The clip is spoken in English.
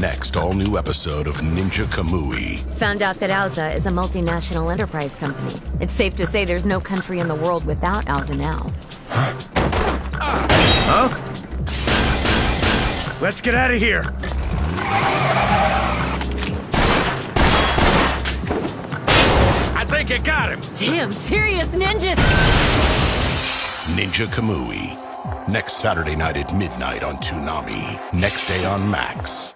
next all new episode of Ninja Kamui. Found out that AUZA is a multinational enterprise company. It's safe to say there's no country in the world without AUZA now. Huh? Let's get out of here. I think I got him. Damn, serious ninjas! Ninja Kamui. Next Saturday night at midnight on Toonami. Next day on Max.